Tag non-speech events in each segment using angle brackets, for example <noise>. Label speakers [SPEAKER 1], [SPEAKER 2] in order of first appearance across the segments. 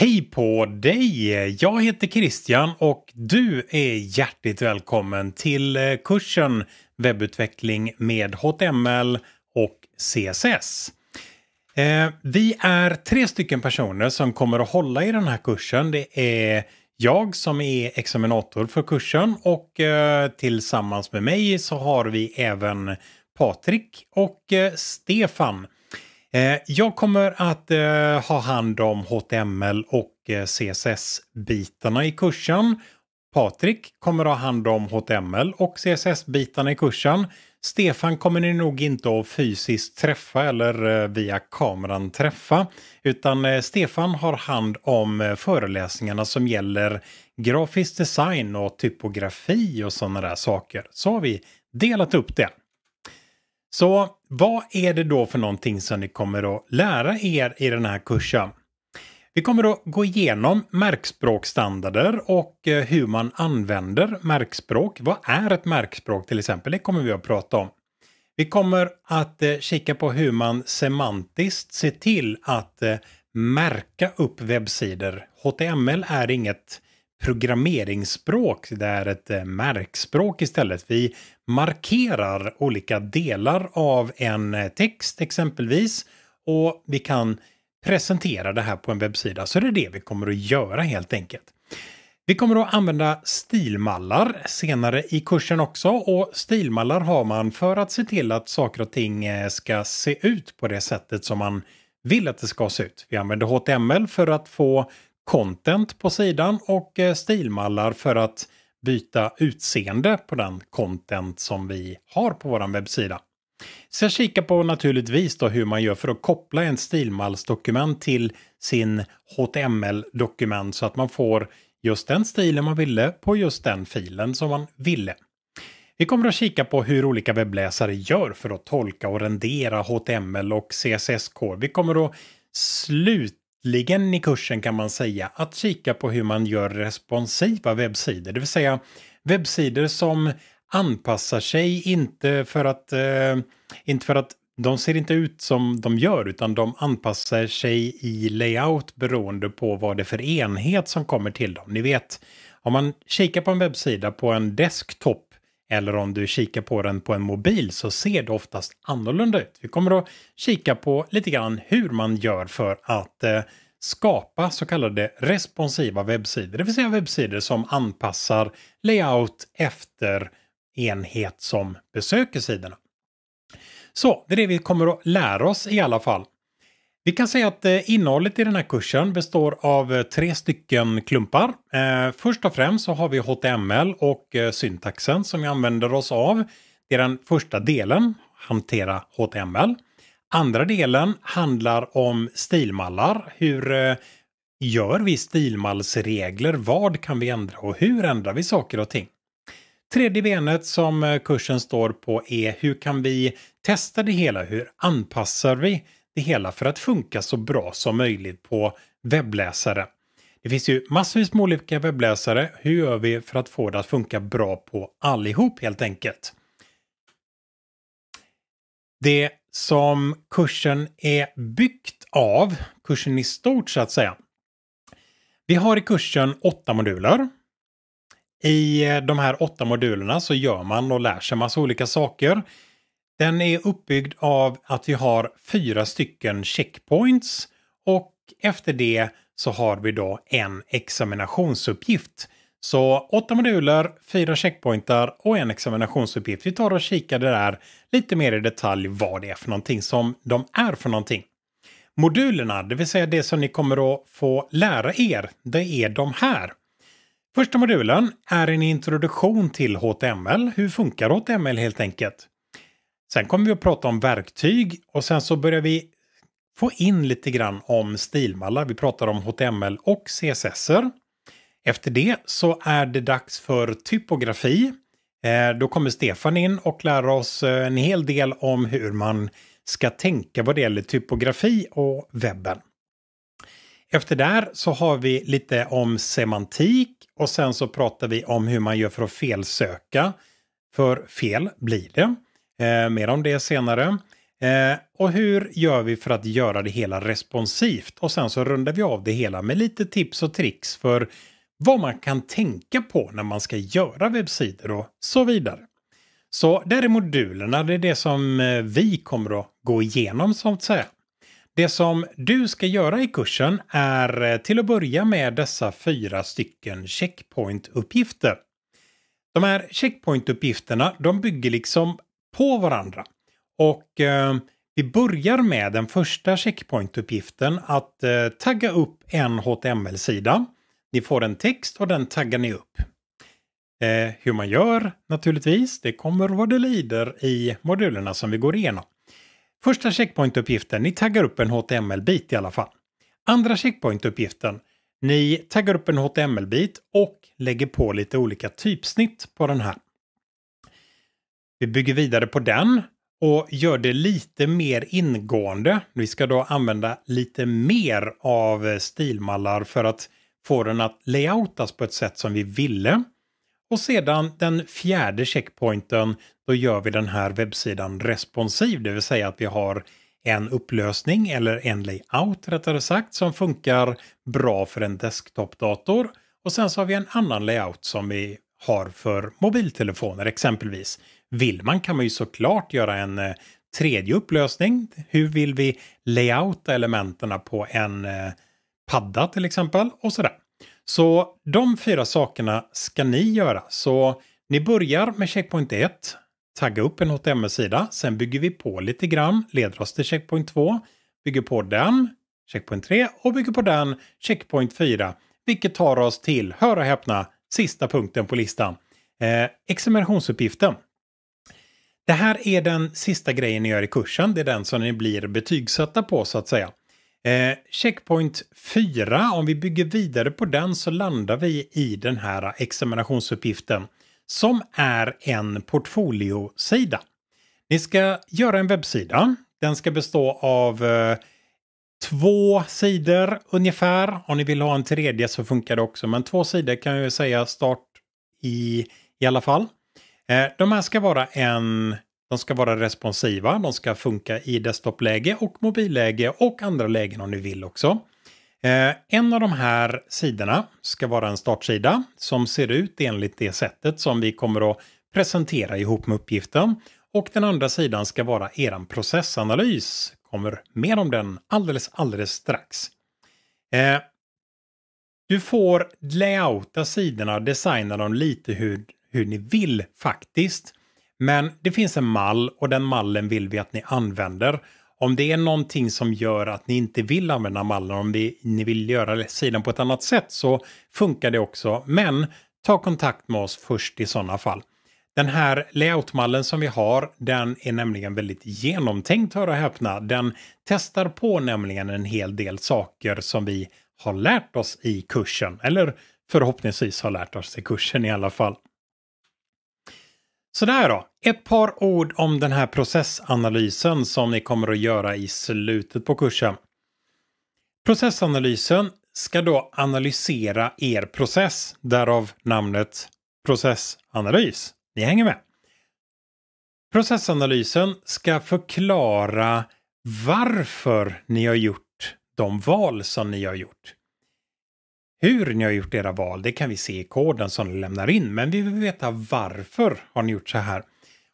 [SPEAKER 1] Hej på dig! Jag heter Christian och du är hjärtligt välkommen till eh, kursen webbutveckling med HTML och CSS. Eh, vi är tre stycken personer som kommer att hålla i den här kursen. Det är jag som är examinator för kursen och eh, tillsammans med mig så har vi även Patrik och Stefan Eh, Eh, jag kommer att eh, ha hand om HTML och eh, CSS-bitarna i kursen. Patrik kommer att ha hand om HTML och CSS-bitarna i kursen. Stefan kommer ni nog inte att fysiskt träffa eller via kameran träffa. Utan Stefan har hand om föreläsningarna som gäller grafisk design och typografi och sådana där saker. Så har vi delat upp det. Så vad är det då för någonting som ni kommer att lära er i den här kursen? Vi kommer att gå igenom märkspråkstandarder och eh, hur man använder märkspråk. Vad är ett märkspråk till exempel? Det kommer vi att prata om. Vi kommer att eh, kika på hur man semantiskt ser till att eh, märka upp webbsidor. HTML är inget programmeringsspråk. Det är ett eh, märkspråk istället. Vi markerar olika delar av en eh, text exempelvis och vi kan presentera det här på en webbsida. Så det är det vi kommer att göra helt enkelt. Vi kommer att använda stilmallar senare i kursen också och stilmallar har man för att se till att saker och ting eh, ska se ut på det sättet som man vill att det ska se ut. Vi använder HTML för att få content på sidan och eh, stilmallar för att byta utseende på den content som vi har på vår webbsida. Så jag kikar på naturligtvis då hur man gör för att koppla en stilmallsdokument till sin HTML-dokument så att man får just den stilen man ville på just den filen som man ville. Vi kommer att kika på hur olika webbläsare gör för att tolka och rendera HTML och CSS-kod. Vi kommer att sluta äntligen i kursen kan man säga att kika på hur man gör responsiva webbsidor, det vill säga webbsidor som anpassar sig inte för att, eh, inte för att de ser inte ut som de gör utan de anpassar sig i layout beroende på vad det är för enhet som kommer till dem. Ni vet, om man kikar på en webbsida på en desktop eller om du kikar på den på en mobil så ser det oftast annorlunda ut. Vi kommer att kika på lite grann hur man gör för att eh, skapa så kallade responsiva webbsidor, det vill säga webbsidor som anpassar layout efter enhet som besöker sidorna. Så det är det vi kommer att lära oss i alla fall. Vi kan säga att eh, innehållet i den här kursen består av eh, tre stycken klumpar. Eh, först och främst så har vi HTML och syntaxen som vi använder oss av. Det är den första delen, hantera HTML. Andra delen handlar om stilmallar. Hur gör vi stilmallsregler? Vad kan vi ändra och hur ändrar vi saker och ting? Tredje benet som kursen står på är hur kan vi testa det hela? Hur anpassar vi det hela för att funka så bra som möjligt på webbläsare. Det finns ju massvis med olika webbläsare. Hur gör vi för att få det att funka bra på allihop helt enkelt? Det som kursen är byggt av, kursen i stort så att säga. Vi har i kursen åtta moduler. I de här åtta modulerna så gör man och lär sig massa olika saker. Den är uppbyggd av att vi har fyra stycken checkpoints och efter det så har vi då en examinationsuppgift. Så åtta moduler, fyra checkpointar och en examinationsuppgift. Vi tar och kikar det där lite mer i detalj vad det är för någonting som de är för någonting. Modulerna, det vill säga det som ni kommer att få lära er, det är de här. Första modulen är en introduktion till HTML. Hur funkar HTML helt enkelt? Sen kommer vi att prata om verktyg och sen så börjar vi få in lite grann om stilmallar. Vi pratar om HTML och CSS. Efter det så är det dags för typografi. Eh, då kommer Stefan in och lär oss eh, en hel del om hur man ska tänka vad det gäller typografi och webben. Efter där så har vi lite om semantik och sen så pratar vi om hur man gör för att felsöka. För fel blir det. Eh, mer om det senare. Eh, och hur gör vi för att göra det hela responsivt? Och sen så rundar vi av det hela med lite tips och tricks för vad man kan tänka på när man ska göra webbsidor och så vidare. Så där är modulerna, det är det som eh, vi kommer att gå igenom så att säga. Det som du ska göra i kursen är eh, till att börja med dessa fyra stycken checkpoint-uppgifter. De här checkpoint-uppgifterna de bygger liksom på varandra. Och eh, vi börjar med den första checkpoint-uppgiften att eh, tagga upp en HTML-sida. Ni får en text och den taggar ni upp. Eh, hur man gör naturligtvis, det kommer vad det lider i modulerna som vi går igenom. Första checkpoint-uppgiften, ni taggar upp en HTML-bit i alla fall. Andra checkpoint-uppgiften, ni taggar upp en HTML-bit och lägger på lite olika typsnitt på den här. Vi bygger vidare på den och gör det lite mer ingående. Vi ska då använda lite mer av eh, stilmallar för att få den att layoutas på ett sätt som vi ville. Och sedan den fjärde checkpointen, då gör vi den här webbsidan responsiv, det vill säga att vi har en upplösning eller en layout rättare sagt som funkar bra för en desktopdator. Och sen så har vi en annan layout som vi har för mobiltelefoner exempelvis. Vill man kan man ju såklart göra en eh, tredje upplösning. Hur vill vi layouta elementen på en eh, padda till exempel och sådär. Så de fyra sakerna ska ni göra. Så ni börjar med checkpoint 1, tagga upp en HTML-sida, sen bygger vi på lite grann, leder oss till checkpoint 2, bygger på den, checkpoint 3 och bygger på den, checkpoint 4, vilket tar oss till, hör och häpna, sista punkten på listan. Eh, examinationsuppgiften. Det här är den sista grejen ni gör i kursen. Det är den som ni blir betygsatta på så att säga. Eh, checkpoint 4, om vi bygger vidare på den så landar vi i den här examinationsuppgiften som är en portfoliosida. Ni ska göra en webbsida. Den ska bestå av eh, två sidor ungefär. Om ni vill ha en tredje så funkar det också, men två sidor kan jag säga start i i alla fall. Eh, de här ska vara en de ska vara responsiva, de ska funka i desktopläge och mobilläge och andra lägen om ni vill också. Eh, en av de här sidorna ska vara en startsida som ser ut enligt det sättet som vi kommer att presentera ihop med uppgiften. Och den andra sidan ska vara er processanalys. Kommer mer om den alldeles, alldeles strax. Eh, du får layouta sidorna, designa dem lite hur, hur ni vill faktiskt. Men det finns en mall och den mallen vill vi att ni använder. Om det är någonting som gör att ni inte vill använda mallen, om ni vill göra sidan på ett annat sätt så funkar det också. Men ta kontakt med oss först i sådana fall. Den här layoutmallen som vi har, den är nämligen väldigt genomtänkt, hör och häpna. Den testar på nämligen en hel del saker som vi har lärt oss i kursen. Eller förhoppningsvis har lärt oss i kursen i alla fall. Sådär då, ett par ord om den här processanalysen som ni kommer att göra i slutet på kursen. Processanalysen ska då analysera er process, därav namnet processanalys. Ni hänger med? Processanalysen ska förklara varför ni har gjort de val som ni har gjort. Hur ni har gjort era val, det kan vi se i koden som ni lämnar in, men vi vill veta varför har ni gjort så här.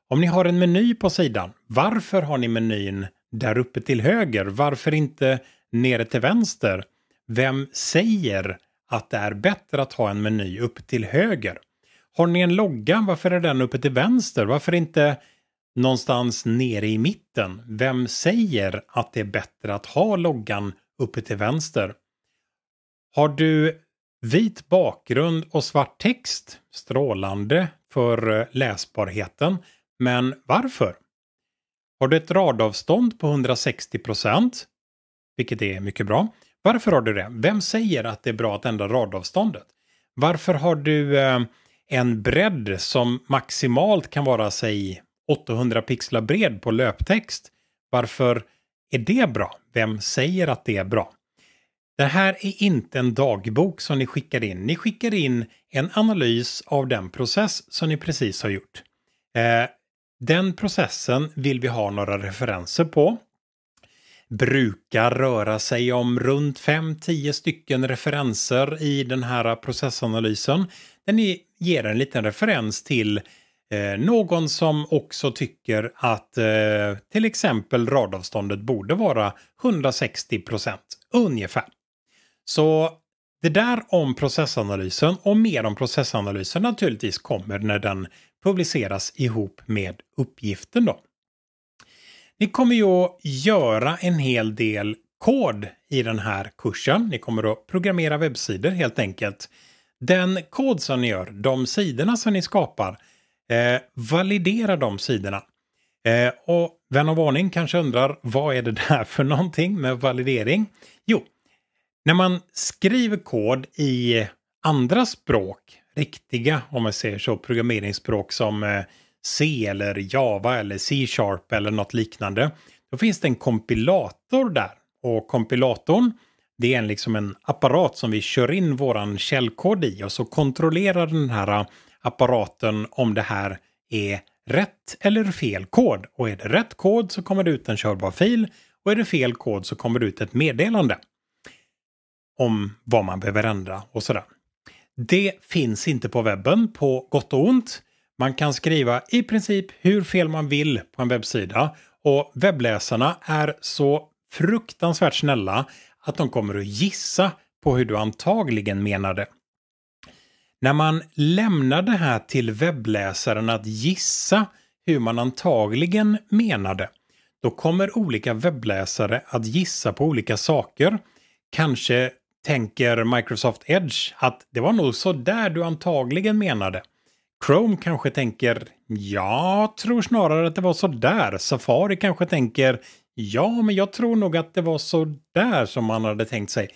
[SPEAKER 1] Om ni har en meny på sidan, varför har ni menyn där uppe till höger? Varför inte nere till vänster? Vem säger att det är bättre att ha en meny uppe till höger? Har ni en logga, varför är den uppe till vänster? Varför inte någonstans nere i mitten? Vem säger att det är bättre att ha loggan uppe till vänster? Har du vit bakgrund och svart text? Strålande för eh, läsbarheten. Men varför? Har du ett radavstånd på 160 procent, vilket är mycket bra. Varför har du det? Vem säger att det är bra att ändra radavståndet? Varför har du eh, en bredd som maximalt kan vara, säg 800 pixlar bred på löptext? Varför är det bra? Vem säger att det är bra? Det här är inte en dagbok som ni skickar in. Ni skickar in en analys av den process som ni precis har gjort. Eh, Den processen vill vi ha några referenser på. Brukar röra sig om runt 5-10 stycken referenser i den här processanalysen. Där ni ger en liten referens till eh, någon som också tycker att eh, till exempel radavståndet borde vara 160 procent ungefär. Så det där om processanalysen och mer om processanalysen naturligtvis kommer när den publiceras ihop med uppgiften då. Ni kommer ju att göra en hel del kod i den här kursen. Ni kommer att programmera webbsidor helt enkelt. Den kod som ni gör, de sidorna som ni skapar, eh, validera de sidorna. Eh, och vän av ordning kanske undrar, vad är det där för någonting med validering? Jo, när man skriver kod i andra språk, riktiga om man säger så, programmeringsspråk som eh, C eller Java eller C-sharp eller något liknande. Då finns det en kompilator där. Och kompilatorn, det är en, liksom en apparat som vi kör in våran källkod i och så kontrollerar den här apparaten om det här är rätt eller fel kod. Och är det rätt kod så kommer det ut en körbar fil och är det fel kod så kommer det ut ett meddelande om vad man behöver ändra och sådär. Det finns inte på webben på gott och ont. Man kan skriva i princip hur fel man vill på en webbsida och webbläsarna är så fruktansvärt snälla att de kommer att gissa på hur du antagligen menade. När man lämnar det här till webbläsaren att gissa hur man antagligen menade, då kommer olika webbläsare att gissa på olika saker. Kanske tänker Microsoft Edge att det var nog så där du antagligen menade. Chrome kanske tänker jag tror snarare att det var så där. Safari kanske tänker ja, men jag tror nog att det var så där som man hade tänkt sig.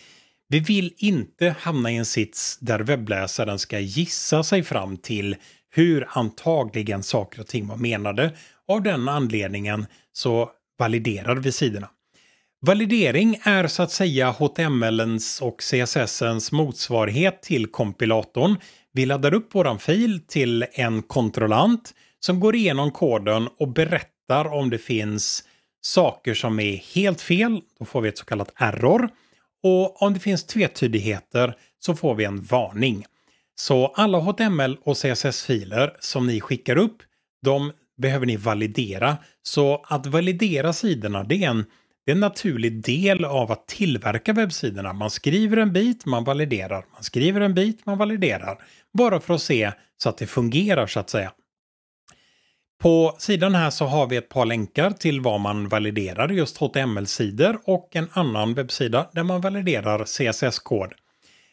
[SPEAKER 1] Vi vill inte hamna i en sits där webbläsaren ska gissa sig fram till hur antagligen saker och ting var menade. Av den anledningen så validerar vi sidorna. Validering är så att säga HTMLens och CSSens motsvarighet till kompilatorn. Vi laddar upp våran fil till en kontrollant som går igenom koden och berättar om det finns saker som är helt fel. Då får vi ett så kallat error. Och om det finns tvetydigheter så får vi en varning. Så alla HTML och CSS-filer som ni skickar upp, de behöver ni validera. Så att validera sidorna, det är en det är en naturlig del av att tillverka webbsidorna. Man skriver en bit, man validerar. Man skriver en bit, man validerar. Bara för att se så att det fungerar så att säga. På sidan här så har vi ett par länkar till vad man validerar just HTML-sidor och en annan webbsida där man validerar CSS-kod.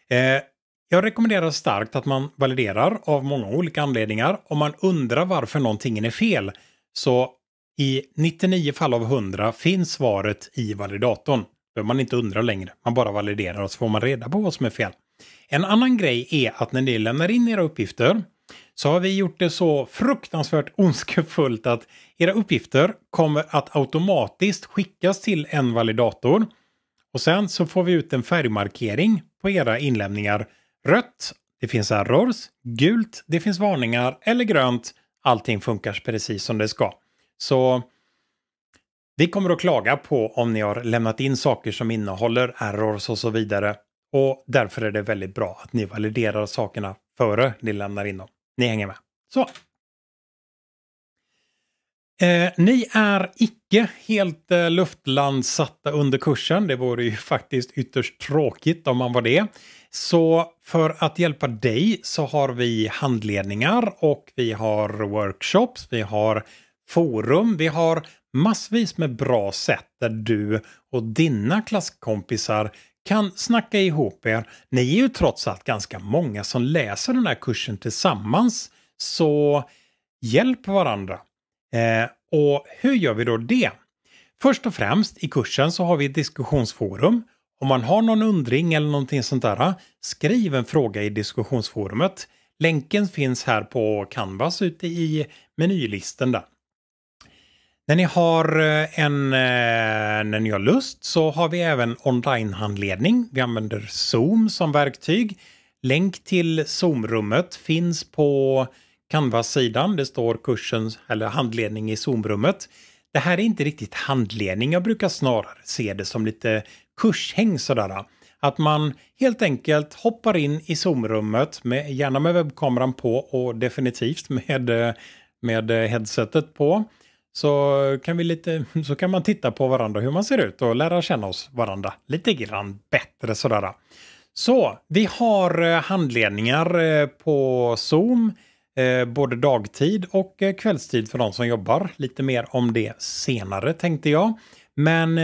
[SPEAKER 1] Eh, jag rekommenderar starkt att man validerar av många olika anledningar. Om man undrar varför någonting är fel så i 99 fall av 100 finns svaret i validatorn. Behöver man inte undra längre. Man bara validerar och så får man reda på vad som är fel. En annan grej är att när ni lämnar in era uppgifter så har vi gjort det så fruktansvärt ondskefullt att era uppgifter kommer att automatiskt skickas till en validator. Och sen så får vi ut en färgmarkering på era inlämningar. Rött, det finns errors. Gult, det finns varningar. Eller grönt, allting funkar precis som det ska. Så vi kommer att klaga på om ni har lämnat in saker som innehåller errors och så vidare. Och därför är det väldigt bra att ni validerar sakerna före ni lämnar in dem. Ni hänger med. Så. Eh, ni är icke helt eh, luftlandsatta under kursen. Det vore ju faktiskt ytterst tråkigt om man var det. Så för att hjälpa dig så har vi handledningar och vi har workshops. Vi har forum. Vi har massvis med bra sätt där du och dina klasskompisar kan snacka ihop er. Ni är ju trots allt ganska många som läser den här kursen tillsammans. Så hjälp varandra. Eh, och hur gör vi då det? Först och främst i kursen så har vi ett diskussionsforum. Om man har någon undring eller någonting sånt där, skriv en fråga i diskussionsforumet. Länken finns här på Canvas ute i menylisten där. När ni har eh, en, eh, när ni har lust så har vi även onlinehandledning. Vi använder Zoom som verktyg. Länk till Zoom-rummet finns på Canvas-sidan. Det står kursen eller handledning i Zoom-rummet. Det här är inte riktigt handledning. Jag brukar snarare se det som lite kurshäng sådär. Att man helt enkelt hoppar in i Zoom-rummet, med, gärna med webbkameran på och definitivt med, eh, med headsetet på. Så kan, vi lite, så kan man titta på varandra hur man ser ut och lära känna oss varandra lite grann bättre sådär. Så vi har eh, handledningar eh, på Zoom eh, både dagtid och kvällstid för de som jobbar. Lite mer om det senare tänkte jag. Men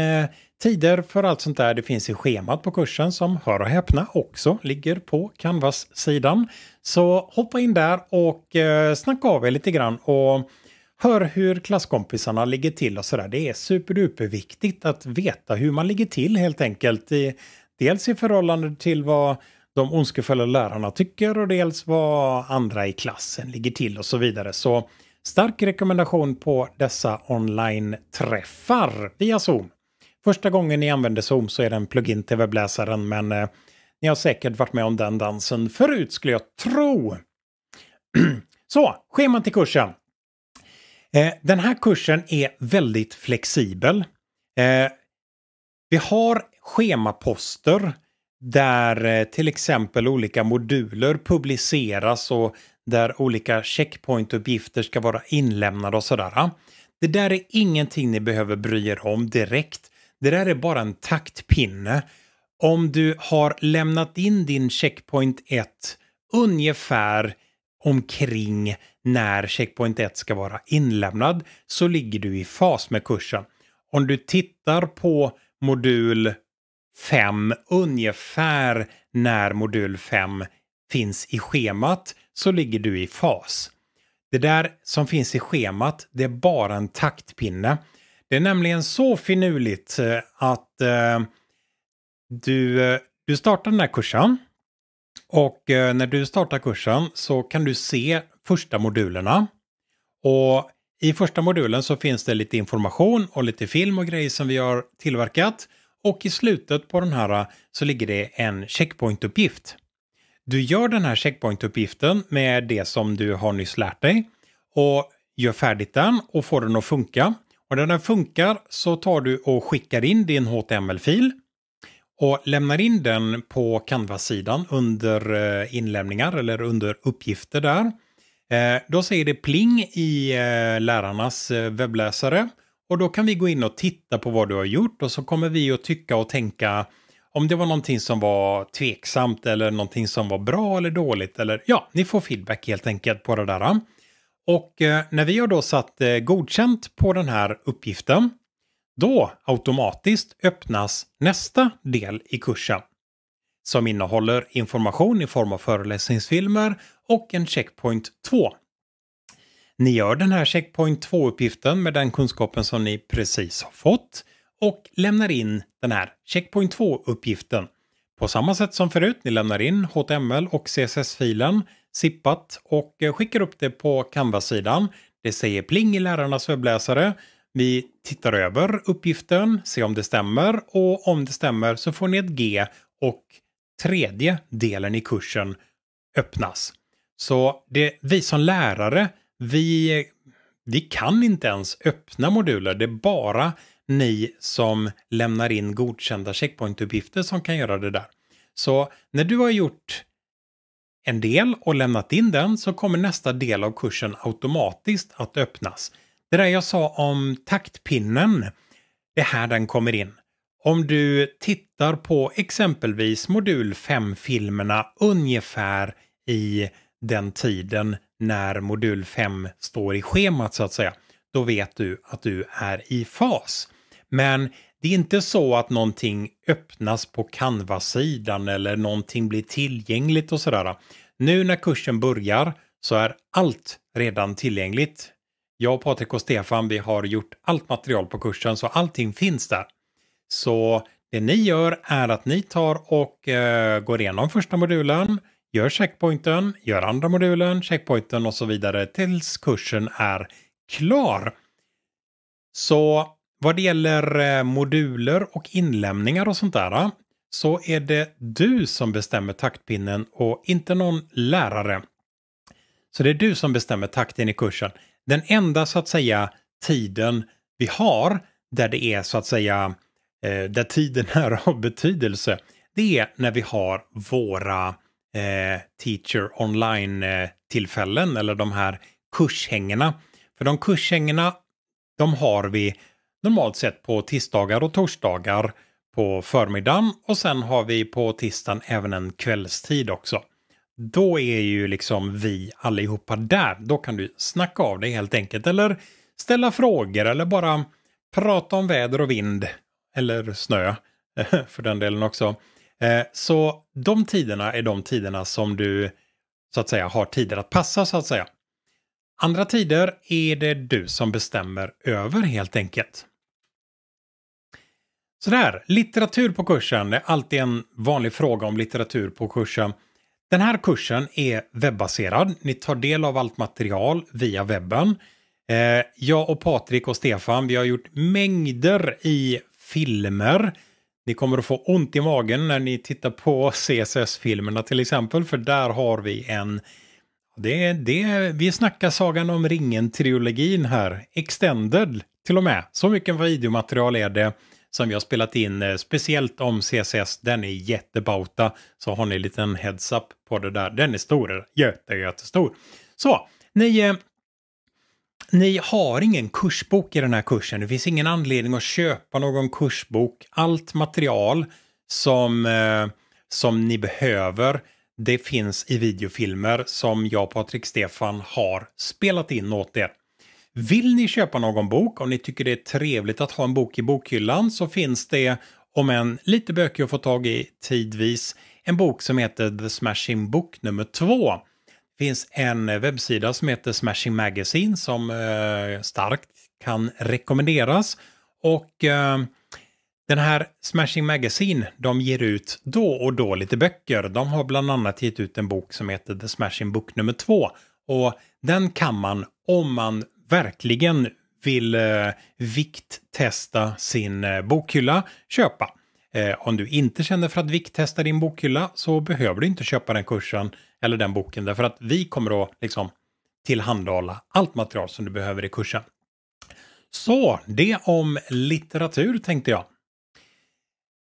[SPEAKER 1] tider för allt sånt där det finns i schemat på kursen som hör och häpna också ligger på Canvas-sidan. Så hoppa in där och snacka av er lite grann och hör hur klasskompisarna ligger till och sådär. Det är superduperviktigt att veta hur man ligger till helt enkelt. I, dels i förhållande till vad de ondskefulla lärarna tycker och dels vad andra i klassen ligger till och så vidare. Så stark rekommendation på dessa online-träffar via Zoom. Första gången ni använder Zoom så är det en plugin till webbläsaren men eh, ni har säkert varit med om den dansen förut skulle jag tro. <clears throat> så, scheman till kursen. Eh, den här kursen är väldigt flexibel. Eh, vi har schemaposter där eh, till exempel olika moduler publiceras och där olika checkpointuppgifter ska vara inlämnade och sådär. Det där är ingenting ni behöver bry er om direkt. Det där är bara en taktpinne. Om du har lämnat in din checkpoint 1 ungefär omkring när checkpoint 1 ska vara inlämnad så ligger du i fas med kursen. Om du tittar på modul 5 ungefär när modul 5 finns i schemat så ligger du i fas. Det där som finns i schemat det är bara en taktpinne. Det är nämligen så finurligt eh, att eh, du, eh, du startar den här kursen och eh, när du startar kursen så kan du se första modulerna. Och i första modulen så finns det lite information och lite film och grejer som vi har tillverkat. Och i slutet på den här eh, så ligger det en checkpointuppgift. Du gör den här checkpointuppgiften med det som du har nyss lärt dig och gör färdigt den och får den att funka. Och när den funkar så tar du och skickar in din HTML-fil och lämnar in den på Canvas-sidan under eh, inlämningar eller under uppgifter där. Eh, då säger det pling i eh, lärarnas webbläsare och då kan vi gå in och titta på vad du har gjort och så kommer vi att tycka och tänka om det var någonting som var tveksamt eller någonting som var bra eller dåligt eller ja, ni får feedback helt enkelt på det där. Och när vi har då satt godkänt på den här uppgiften då automatiskt öppnas nästa del i kursen som innehåller information i form av föreläsningsfilmer och en checkpoint 2. Ni gör den här checkpoint 2-uppgiften med den kunskapen som ni precis har fått och lämnar in den här checkpoint 2-uppgiften på samma sätt som förut. Ni lämnar in HTML och CSS-filen zippat och skickar upp det på Canvas-sidan. Det säger pling i lärarnas webbläsare vi tittar över uppgiften, ser om det stämmer och om det stämmer så får ni ett G och tredje delen i kursen öppnas. Så det, vi som lärare, vi, vi kan inte ens öppna moduler. Det är bara ni som lämnar in godkända checkpointuppgifter som kan göra det där. Så när du har gjort en del och lämnat in den så kommer nästa del av kursen automatiskt att öppnas. Det där jag sa om taktpinnen, det är här den kommer in. Om du tittar på exempelvis modul 5-filmerna ungefär i den tiden när modul 5 står i schemat så att säga, då vet du att du är i fas. Men det är inte så att någonting öppnas på Canva-sidan eller någonting blir tillgängligt och sådär. Nu när kursen börjar så är allt redan tillgängligt. Jag, Patrik och Stefan, vi har gjort allt material på kursen så allting finns där. Så det ni gör är att ni tar och eh, går igenom första modulen, gör checkpointen, gör andra modulen, checkpointen och så vidare tills kursen är klar. Så vad det gäller eh, moduler och inlämningar och sånt där så är det du som bestämmer taktpinnen och inte någon lärare. Så det är du som bestämmer takten i kursen. Den enda så att säga tiden vi har där det är så att säga eh, där tiden är <laughs> av betydelse. Det är när vi har våra eh, teacher online eh, tillfällen eller de här kurshängena. För de kurshängena de har vi normalt sett på tisdagar och torsdagar på förmiddagen och sen har vi på tisdagen även en kvällstid också. Då är ju liksom vi allihopa där. Då kan du snacka av dig helt enkelt eller ställa frågor eller bara prata om väder och vind. Eller snö <laughs> för den delen också. Eh, så de tiderna är de tiderna som du så att säga har tider att passa så att säga. Andra tider är det du som bestämmer över helt enkelt. Sådär, litteratur på kursen. Det är alltid en vanlig fråga om litteratur på kursen. Den här kursen är webbaserad. Ni tar del av allt material via webben. Eh, jag och Patrik och Stefan, vi har gjort mängder i filmer. Ni kommer att få ont i magen när ni tittar på CSS-filmerna till exempel, för där har vi en det, det, vi snackar Sagan om ringen-trilogin här. Extended till och med. Så mycket videomaterial är det som vi har spelat in eh, speciellt om CSS. Den är jättebauta. Så har ni en liten heads-up på det där. Den är stor. Jätte, jättestor. Så, ni, eh, ni har ingen kursbok i den här kursen. Det finns ingen anledning att köpa någon kursbok. Allt material som, eh, som ni behöver det finns i videofilmer som jag, Patrik Stefan, har spelat in åt er. Vill ni köpa någon bok och ni tycker det är trevligt att ha en bok i bokhyllan så finns det, om en lite bökig att få tag i tidvis, en bok som heter The Smashing Book nummer två. Det finns en webbsida som heter Smashing Magazine som eh, starkt kan rekommenderas. Och eh, den här Smashing Magazine, de ger ut då och då lite böcker. De har bland annat gett ut en bok som heter The Smashing Book nummer två. Och den kan man, om man verkligen vill eh, vikttesta sin eh, bokhylla, köpa. Eh, om du inte känner för att vikttesta din bokhylla så behöver du inte köpa den kursen eller den boken därför att vi kommer att liksom tillhandahålla allt material som du behöver i kursen. Så, det om litteratur tänkte jag.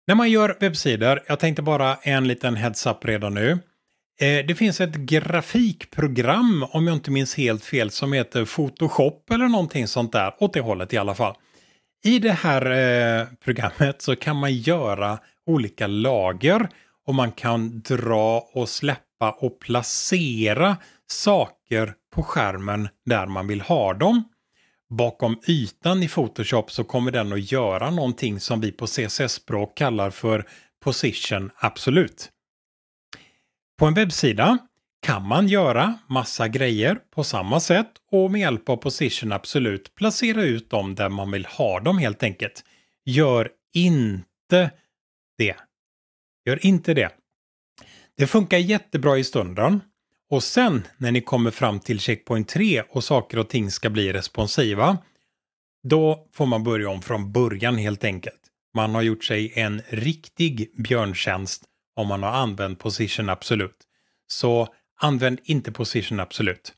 [SPEAKER 1] När man gör webbsidor, jag tänkte bara en liten heads-up redan nu. Eh, det finns ett grafikprogram, om jag inte minns helt fel, som heter Photoshop eller någonting sånt där, åt det hållet i alla fall. I det här eh, programmet så kan man göra olika lager och man kan dra och släppa och placera saker på skärmen där man vill ha dem bakom ytan i Photoshop så kommer den att göra någonting som vi på CSS-språk kallar för Position Absolut. På en webbsida kan man göra massa grejer på samma sätt och med hjälp av Position Absolut placera ut dem där man vill ha dem helt enkelt. Gör inte det. Gör inte det. Det funkar jättebra i stunden och sen när ni kommer fram till checkpoint 3 och saker och ting ska bli responsiva, då får man börja om från början helt enkelt. Man har gjort sig en riktig björntjänst om man har använt position absolut. Så använd inte position absolut.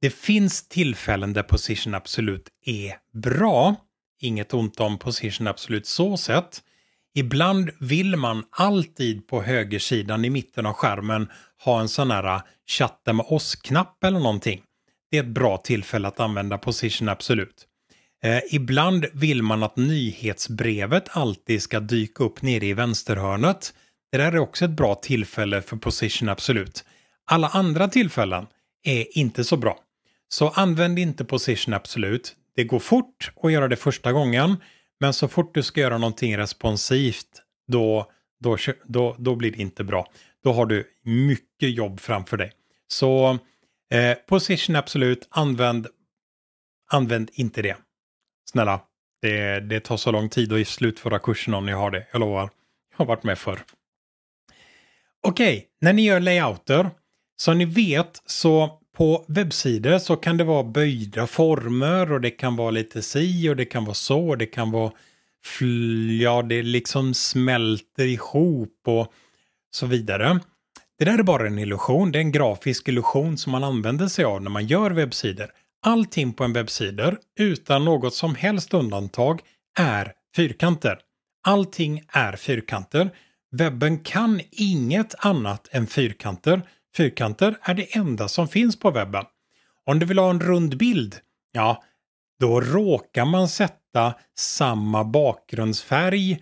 [SPEAKER 1] Det finns tillfällen där position absolut är bra. Inget ont om position absolut så sett. Ibland vill man alltid på högersidan i mitten av skärmen ha en sån här äh, chatta med oss-knapp eller någonting. Det är ett bra tillfälle att använda Position Absolut. Eh, ibland vill man att nyhetsbrevet alltid ska dyka upp nere i vänsterhörnet. Det där är också ett bra tillfälle för Position Absolut. Alla andra tillfällen är inte så bra. Så använd inte Position Absolut. Det går fort att göra det första gången, men så fort du ska göra någonting responsivt, då, då, då, då blir det inte bra. Då har du mycket jobb framför dig. Så eh, position absolut, använd, använd inte det. Snälla, det, det tar så lång tid att slutföra kursen om ni har det. Jag lovar, jag har varit med förr. Okej, okay, när ni gör layouter, Som ni vet så på webbsidor så kan det vara böjda former och det kan vara lite si och det kan vara så. och Det kan vara, ja det liksom smälter ihop och så vidare. Det där är bara en illusion, det är en grafisk illusion som man använder sig av när man gör webbsidor. Allting på en webbsida, utan något som helst undantag, är fyrkanter. Allting är fyrkanter. Webben kan inget annat än fyrkanter. Fyrkanter är det enda som finns på webben. Om du vill ha en rund bild, ja, då råkar man sätta samma bakgrundsfärg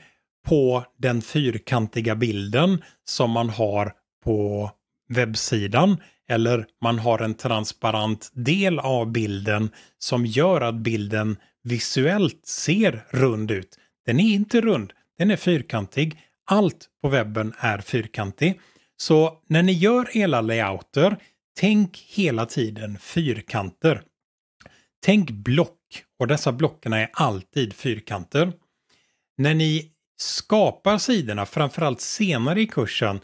[SPEAKER 1] på den fyrkantiga bilden som man har på webbsidan eller man har en transparent del av bilden som gör att bilden visuellt ser rund ut. Den är inte rund, den är fyrkantig. Allt på webben är fyrkantig. Så när ni gör era layouter, tänk hela tiden fyrkanter. Tänk block och dessa blocken är alltid fyrkanter. När ni skapar sidorna, framförallt senare i kursen,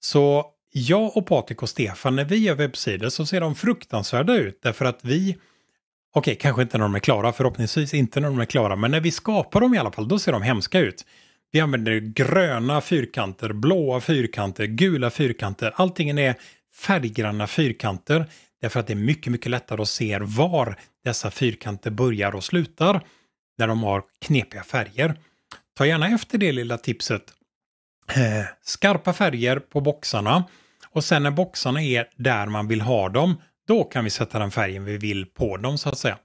[SPEAKER 1] så jag och Patrik och Stefan, när vi gör webbsidor så ser de fruktansvärda ut därför att vi Okej, kanske inte när de är klara, förhoppningsvis inte när de är klara, men när vi skapar dem i alla fall, då ser de hemska ut. Vi använder gröna fyrkanter, blåa fyrkanter, gula fyrkanter, allting är färggranna fyrkanter. Därför att det är mycket, mycket lättare att se var dessa fyrkanter börjar och slutar när de har knepiga färger. Ta gärna efter det lilla tipset. Eh, skarpa färger på boxarna och sen när boxarna är där man vill ha dem, då kan vi sätta den färgen vi vill på dem så att säga.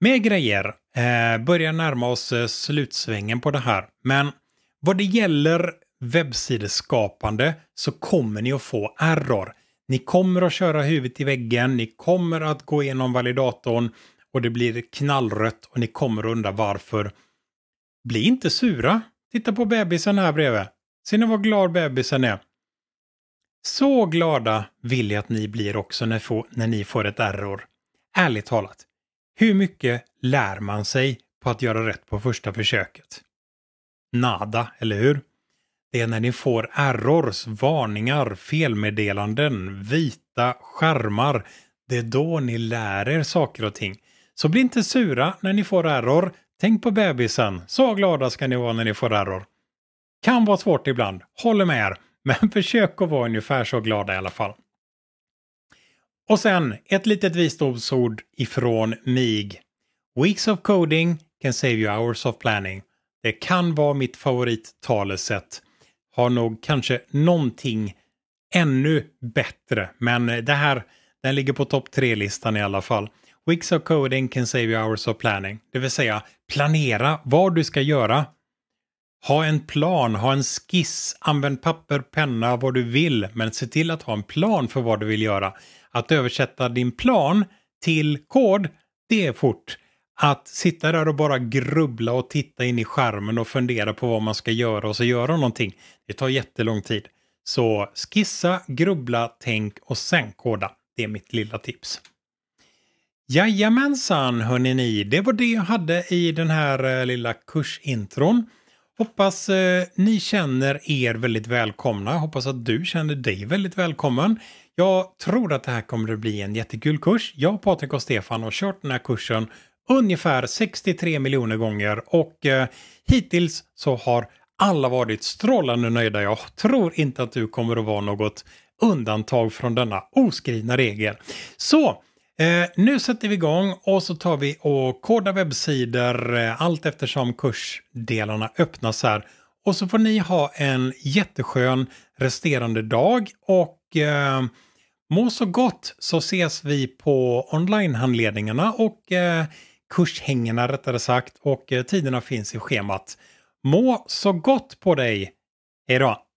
[SPEAKER 1] Mer grejer. Eh, börjar närma oss eh, slutsvängen på det här. Men vad det gäller webbsideskapande så kommer ni att få error. Ni kommer att köra huvudet i väggen, ni kommer att gå igenom validatorn och det blir knallrött och ni kommer att undra varför. Bli inte sura. Titta på bebisen här bredvid. Ser ni vad glad bebisen är? Så glada vill jag att ni blir också när, få, när ni får ett error. Ärligt talat, hur mycket lär man sig på att göra rätt på första försöket? Nada, eller hur? Det är när ni får errors, varningar, felmeddelanden, vita skärmar. Det är då ni lär er saker och ting. Så bli inte sura när ni får error. Tänk på bebisen. Så glada ska ni vara när ni får error. Kan vara svårt ibland, håller med er. Men <laughs> försök att vara ungefär så glada i alla fall. Och sen ett litet visdomsord ifrån mig. Weeks of coding can save you hours of planning. Det kan vara mitt favorittalesätt. Har nog kanske någonting ännu bättre, men det här den ligger på topp tre-listan i alla fall. Weeks of coding can save you hours of planning. Det vill säga planera vad du ska göra ha en plan, ha en skiss, använd papper, penna, vad du vill, men se till att ha en plan för vad du vill göra. Att översätta din plan till kod, det är fort. Att sitta där och bara grubbla och titta in i skärmen och fundera på vad man ska göra och så göra någonting, det tar jättelång tid. Så skissa, grubbla, tänk och sen koda. Det är mitt lilla tips. Jajamensan hörni ni, det var det jag hade i den här eh, lilla kursintron. Hoppas eh, ni känner er väldigt välkomna. Hoppas att du känner dig väldigt välkommen. Jag tror att det här kommer att bli en jättekul kurs. Jag, Patrik och Stefan har kört den här kursen ungefär 63 miljoner gånger och eh, hittills så har alla varit strålande nöjda. Jag tror inte att du kommer att vara något undantag från denna oskrivna regel. Så Eh, nu sätter vi igång och så tar vi och kodar webbsidor eh, allt eftersom kursdelarna öppnas här. Och så får ni ha en jätteskön resterande dag och eh, må så gott så ses vi på onlinehandledningarna och eh, kurshängena rättare sagt och eh, tiderna finns i schemat. Må så gott på dig! Hej då!